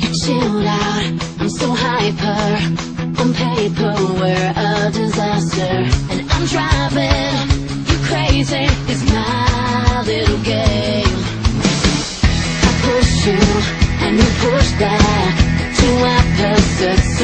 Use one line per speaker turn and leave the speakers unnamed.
Chill out, I'm so hyper. On paper, we're a disaster. And I'm driving you crazy. It's my little game. I push you, and you push back To opposites